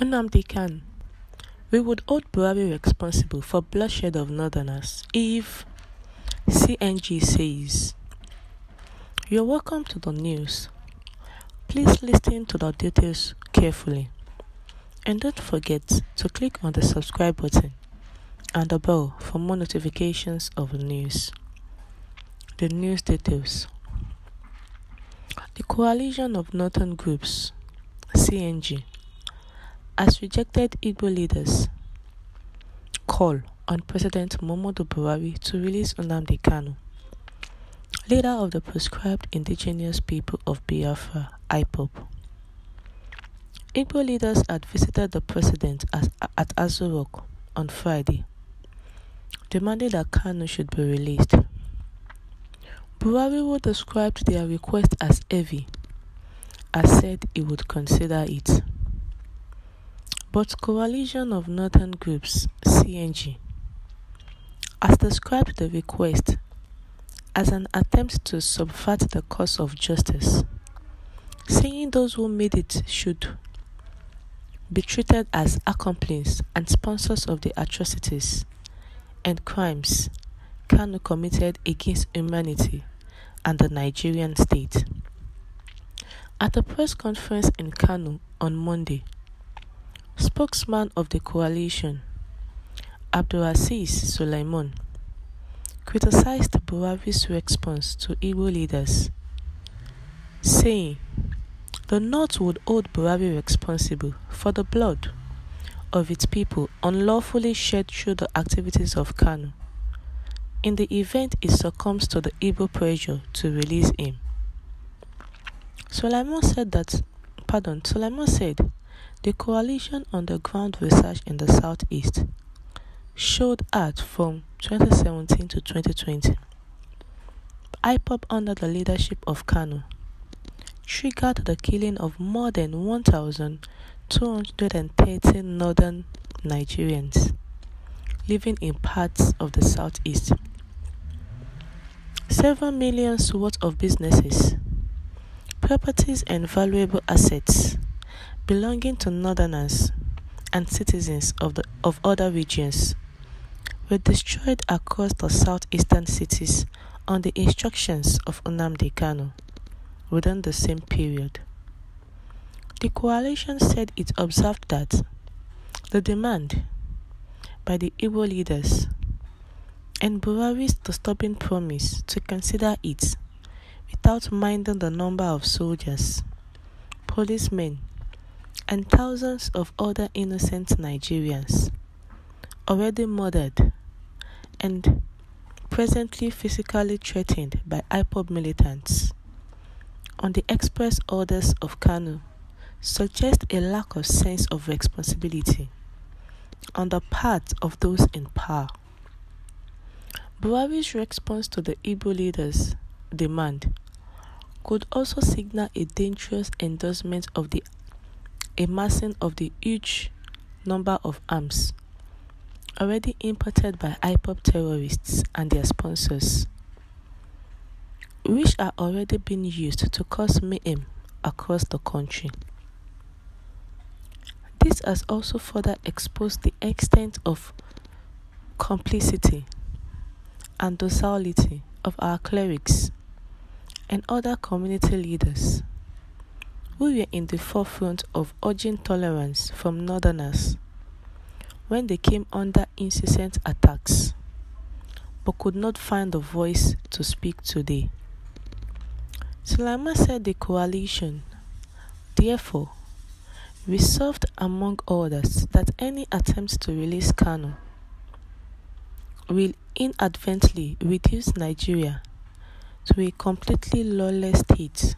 Nnamdi Kanu: We would hold Buhari responsible for bloodshed of Northerners if CNG says. You're welcome to the news. Please listen to the details carefully. And don't forget to click on the subscribe button and the bell for more notifications of the news. The news details. The coalition of northern groups, CNG, has rejected Igbo leaders' call on President Muhammadu Buhari to release Nnamdi Kanu, leader of the proscribed indigenous people of Biafra, IPOB. Igbo leaders had visited the president at Aso Rock on Friday, demanding that Kanu should be released. Buhari, described their request as heavy, has said he would consider it. But Coalition of Northern Groups (CNG) has described the request as an attempt to subvert the course of justice, saying those who made it should be treated as accomplices and sponsors of the atrocities and crimes Kanu committed against humanity and the Nigerian state. At a press conference in Kano on Monday, spokesman of the coalition, Abdulaziz Sulaiman, criticized Buhari's response to Igbo leaders, saying the North would hold Buhari responsible for the blood of its people unlawfully shed through the activities of Kanu in the event he succumbs to the Igbo pressure to release him. Sulaiman said that, pardon, Sulaiman said the coalition on the ground research in the southeast showed at from 2017 to 2020. IPOB under the leadership of Kanu triggered the killing of more than 1,230 northern Nigerians living in parts of the southeast. Several millions worth of businesses, properties and valuable assets belonging to northerners and citizens of, the, of other regions were destroyed across the southeastern cities on the instructions of Nnamdi Kanu within the same period. The coalition said it observed that the demand by the Igbo leaders and Buhari's disturbing promise to consider it without minding the number of soldiers, policemen, and thousands of other innocent Nigerians already murdered and presently physically threatened by IPOB militants on the express orders of Kanu suggest a lack of sense of responsibility on the part of those in power. Buhari's response to the Igbo leaders' demand could also signal a dangerous endorsement of the amassing of the huge number of arms already imported by IPOB terrorists and their sponsors, which are already being used to cause mayhem across the country. This has also further exposed the extent of complicity and docility of our clerics and other community leaders who were in the forefront of urging tolerance from northerners when they came under incessant attacks but could not find the voice to speak today. Sulaiman said the coalition, therefore, resolved among others that any attempt to release Kanu will inadvertently reduce Nigeria to a completely lawless state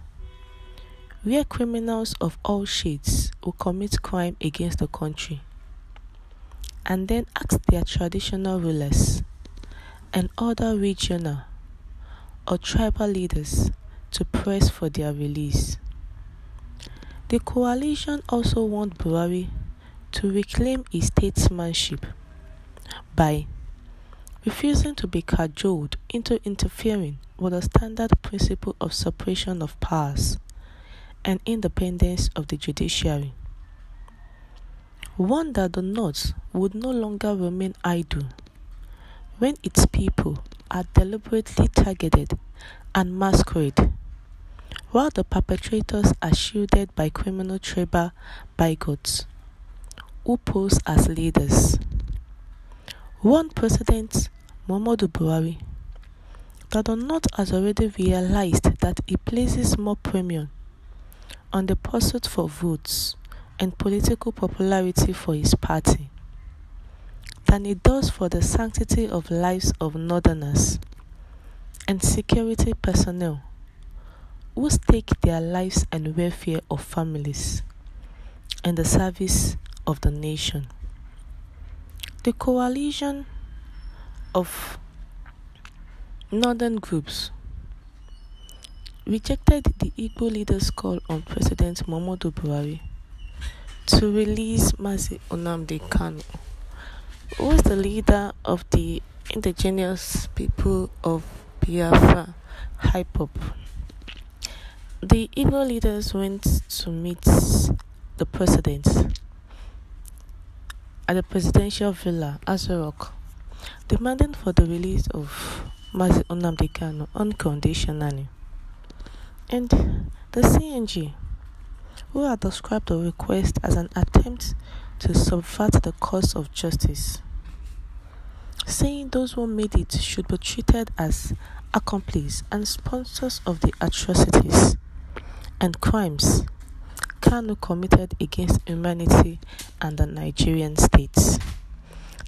where criminals of all shades will commit crime against the country and then ask their traditional rulers and other regional or tribal leaders to press for their release. The coalition also want Buhari to reclaim his statesmanship by refusing to be cajoled into interfering with the standard principle of separation of powers and independence of the judiciary. one that the North would no longer remain idle when its people are deliberately targeted and massacred, while the perpetrators are shielded by criminal tribal bigots who pose as leaders. One President Muhammadu Buhari that the North has already realized that it places more premium on the pursuit for votes and political popularity for his party than it does for the sanctity of lives of Northerners and security personnel who stake their lives and welfare of families in the service of the nation. The coalition of northern groups rejected the Igbo leaders' call on President Muhammadu Buhari to release Mazi Nnamdi Kanu, who was the leader of the indigenous people of Biafra, IPOB. The Igbo leaders went to meet the president at the presidential villa, Aso Rock, demanding for the release of Mazi Nnamdi Kanu unconditionally. And the CNG, who had described the request as an attempt to subvert the course of justice, saying those who made it should be treated as accomplices and sponsors of the atrocities and crimes Kanu committed against humanity and the Nigerian states.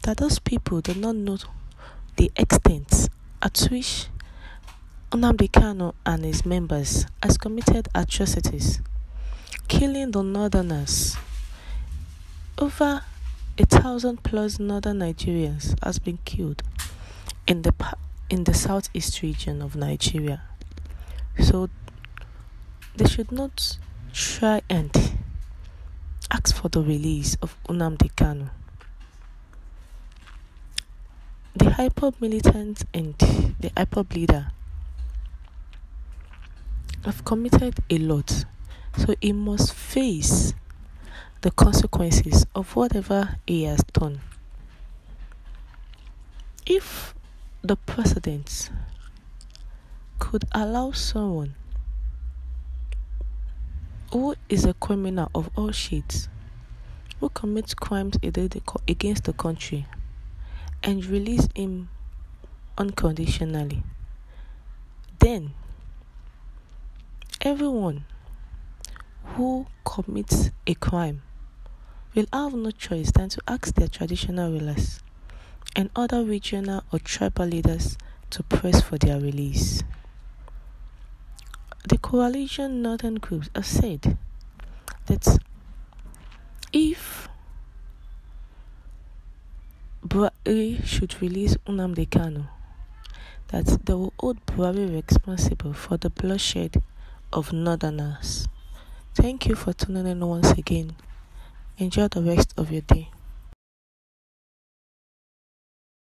That those people do not know the extent at which Nnamdi Kanu and his members has committed atrocities, killing the northerners. Over a thousand plus northern Nigerians has been killed in the in the southeast region of Nigeria. So they should not try and ask for the release of Nnamdi Kanu. The IPOB militant and the IPOB leader have committed a lot, so he must face the consequences of whatever he has done. If the president could allow someone who is a criminal of all shades, who commits crimes against the country, and release him unconditionally, then Everyone who commits a crime will have no choice than to ask their traditional rulers and other regional or tribal leaders to press for their release. The coalition northern groups have said that if Buhari should release Nnamdi Kanu, that they will hold Buhari responsible for the bloodshed of Northerners. Thank you for tuning in once again. Enjoy the rest of your day.